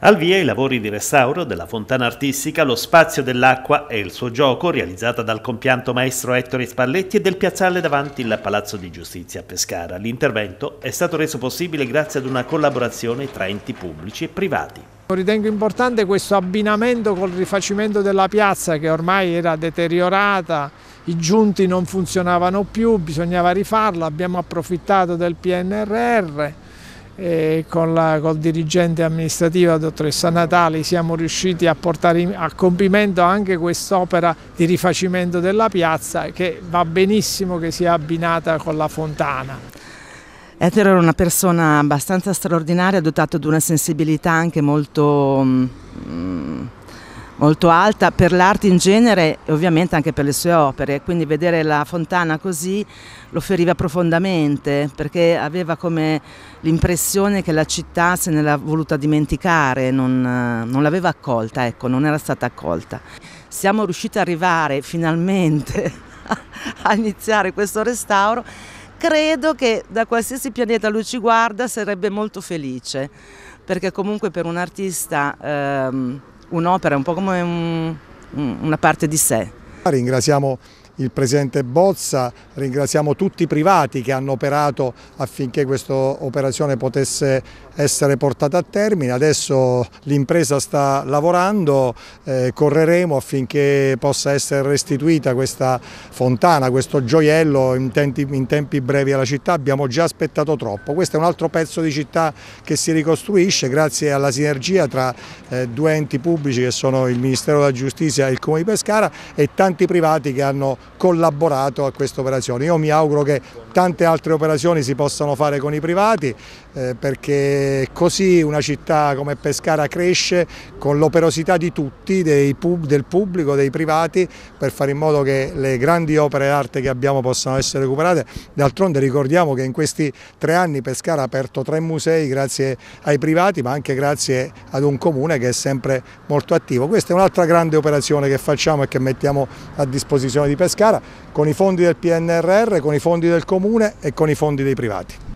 Al via i lavori di restauro della fontana artistica Lo Spazio dell'Acqua e il suo gioco, realizzata dal compianto maestro Ettore Spalletti e del piazzale davanti il Palazzo di Giustizia a Pescara. L'intervento è stato reso possibile grazie ad una collaborazione tra enti pubblici e privati. Ritengo importante questo abbinamento col rifacimento della piazza che ormai era deteriorata, i giunti non funzionavano più, bisognava rifarla, abbiamo approfittato del PNRR e con la col dirigente amministrativo, la dottoressa Natali, siamo riusciti a portare a compimento anche quest'opera di rifacimento della piazza che va benissimo che sia abbinata con la fontana. Ettore era una persona abbastanza straordinaria, dotato di una sensibilità anche molto... Molto alta per l'arte in genere e ovviamente anche per le sue opere, quindi vedere la fontana così lo feriva profondamente perché aveva come l'impressione che la città se ne l'ha voluta dimenticare, non, non l'aveva accolta, ecco, non era stata accolta. Siamo riusciti ad arrivare finalmente a iniziare questo restauro, credo che da qualsiasi pianeta lui ci guarda sarebbe molto felice perché comunque per un artista ehm, un'opera un po' come un, una parte di sé. Ringraziamo il Presidente Bozza, ringraziamo tutti i privati che hanno operato affinché questa operazione potesse essere portata a termine, adesso l'impresa sta lavorando, eh, correremo affinché possa essere restituita questa fontana, questo gioiello in tempi, in tempi brevi alla città, abbiamo già aspettato troppo, questo è un altro pezzo di città che si ricostruisce grazie alla sinergia tra eh, due enti pubblici che sono il Ministero della Giustizia e il Comune di Pescara e tanti privati che hanno collaborato a questa operazione. Io mi auguro che tante altre operazioni si possano fare con i privati eh, perché così una città come Pescara cresce con l'operosità di tutti, pub, del pubblico, dei privati per fare in modo che le grandi opere d'arte che abbiamo possano essere recuperate. D'altronde ricordiamo che in questi tre anni Pescara ha aperto tre musei grazie ai privati ma anche grazie ad un comune che è sempre molto attivo. Questa è un'altra grande operazione che facciamo e che mettiamo a disposizione di Pescara con i fondi del PNRR, con i fondi del comune e con i fondi dei privati.